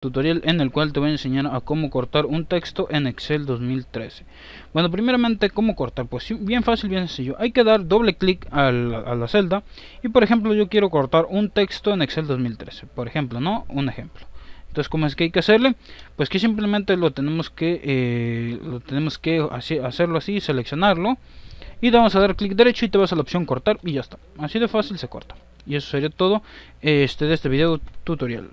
tutorial en el cual te voy a enseñar a cómo cortar un texto en Excel 2013 bueno primeramente cómo cortar pues bien fácil bien sencillo. Hay que dar doble clic a la celda. Y por ejemplo yo quiero cortar un texto en Excel 2013 por ejemplo no un ejemplo. Entonces cómo es que hay que hacerle pues que simplemente lo tenemos que eh, lo tenemos que hacerlo así seleccionarlo. Y vamos a dar clic derecho y te vas a la opción cortar y ya está. Así de fácil se corta. Y eso sería todo este de este video tutorial.